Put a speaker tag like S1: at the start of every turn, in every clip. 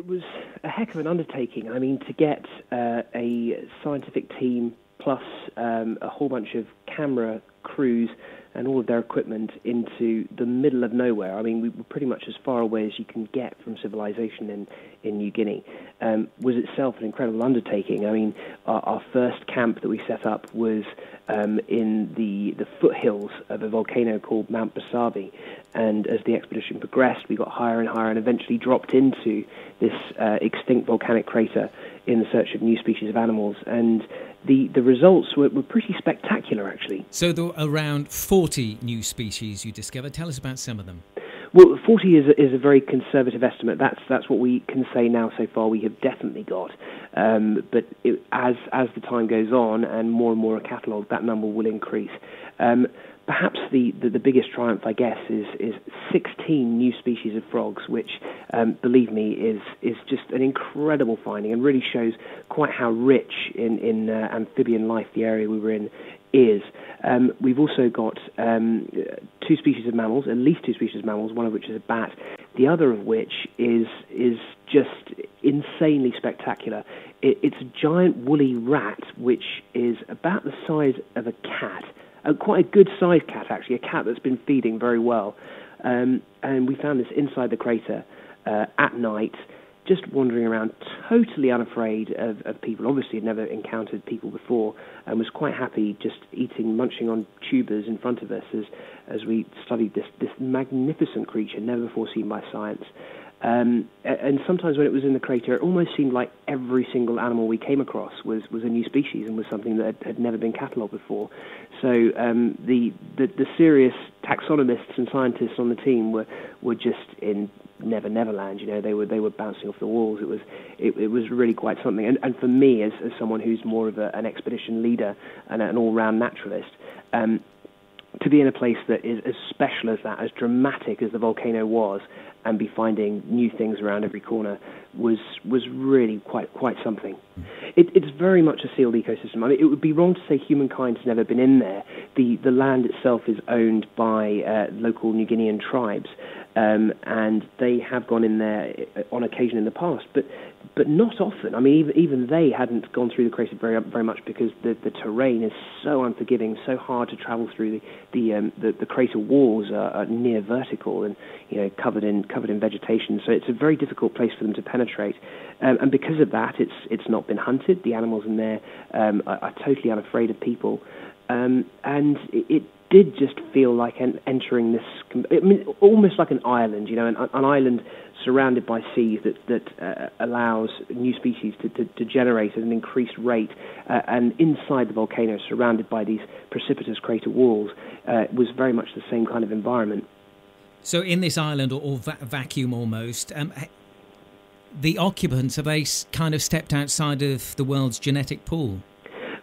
S1: it was a heck of an undertaking. I mean, to get uh, a scientific team plus um, a whole bunch of camera crews and all of their equipment into the middle of nowhere. I mean, we were pretty much as far away as you can get from civilization in, in New Guinea, um, was itself an incredible undertaking. I mean, our, our first camp that we set up was um, in the, the foothills of a volcano called Mount Bosavi. And as the expedition progressed, we got higher and higher and eventually dropped into this uh, extinct volcanic crater in the search of new species of animals. And the, the results were, were pretty spectacular, actually.
S2: So there were around 40 new species you discovered. Tell us about some of them.
S1: Well, 40 is a, is a very conservative estimate. That's that's what we can say now so far. We have definitely got, um, but it, as as the time goes on and more and more are catalogued, that number will increase. Um, perhaps the, the, the, biggest triumph, I guess, is, is 16 new species of frogs, which, um, believe me, is, is just an incredible finding and really shows quite how rich in, in uh, amphibian life the area we were in is. Um, we've also got um, two species of mammals, at least two species of mammals, one of which is a bat, the other of which is, is just insanely spectacular. It, it's a giant woolly rat, which is about the size of a cat a, quite a good sized cat actually, a cat that's been feeding very well. Um, and we found this inside the crater uh, at night, just wandering around, totally unafraid of, of people. Obviously, had never encountered people before, and was quite happy just eating, munching on tubers in front of us as as we studied this this magnificent creature, never before seen by science. Um, and sometimes when it was in the crater, it almost seemed like every single animal we came across was, was a new species and was something that had, never been catalogued before. So um, the, the, the serious taxonomists and scientists on the team were were just in Never Neverland. You know, they were they were bouncing off the walls. It was it, it was really quite something. And, and for me, as, as someone who's more of a, an expedition leader and an all round naturalist. Um, to be in a place that is as special as that, as dramatic as the volcano was, and be finding new things around every corner was was really quite quite something. It, it's very much a sealed ecosystem. I mean, it would be wrong to say humankind has never been in there. The the land itself is owned by uh, local New Guinean tribes, um, and they have gone in there uh, on occasion in the past, but but not often. I mean, even, even they hadn't gone through the crater very very much because the, the terrain is so unforgiving, so hard to travel through. The the um, the, the, crater walls are, are, near vertical and you know covered in covered in vegetation, so it's a very difficult place for them to penetrate. Um, and because of that, it's it's not been hunted. The animals in there um, are, are, totally unafraid of people, um, and it, it did just feel like entering this, I mean, almost like an island, you know, an, an island surrounded by seas that that uh, allows new species to, to, to, generate at an increased rate, uh, and inside the volcano, surrounded by these precipitous crater walls, uh, was very much the same kind of environment.
S2: So, in this island or, or va- vacuum almost. Um, the occupants have they kind of stepped outside of the world's genetic pool?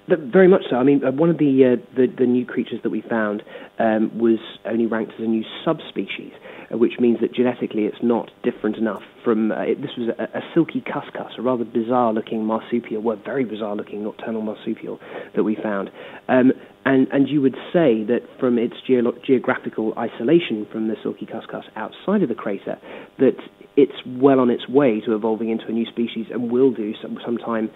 S1: Very much so. I mean, uh, one of the, uh, the, the new creatures that we found um, was only ranked as a new subspecies, uh, which means that genetically it's not different enough from. Uh, it, this was a, a, silky cuscus, a rather bizarre-looking marsupial, well, very bizarre-looking nocturnal marsupial that we found. Um, and, and you would say that from its geolo- geographical isolation from the silky cuscus outside of the crater, that it's well on its way to evolving into a new species and will do some, sometime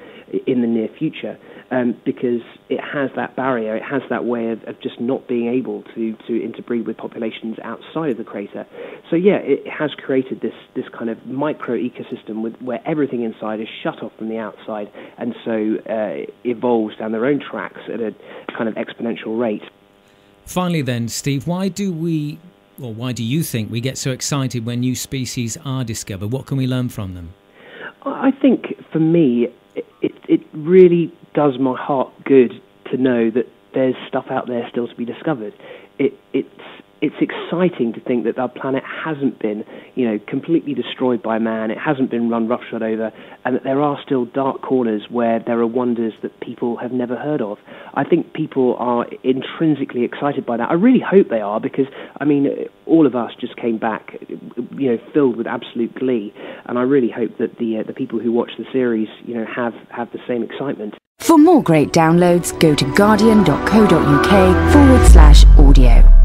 S1: in the near future um, because it has that barrier, it has that way of, of, just not being able to, to interbreed with populations outside of the crater. So yeah, it has created this, this kind of micro ecosystem with, where everything inside is shut off from the outside and so uh, evolves down their own tracks at a kind of exponential rate.
S2: Finally, then, Steve, why do we or why do you think we get so excited when new species are discovered? What can we learn from them?
S1: I think for me, it, it really does my heart good to know that there's stuff out there still to be discovered. It, it's it's exciting to think that our planet hasn't been, you know, completely destroyed by man. It hasn't been run roughshod over, and that there are still dark corners where there are wonders that people have never heard of. I think people are intrinsically excited by that. I really hope they are because, I mean, all of us just came back, you know, filled with absolute glee, and I really hope that the uh, the people who watch the series, you know, have have the same excitement.
S3: For more great downloads, go to guardian.co.uk forward slash audio.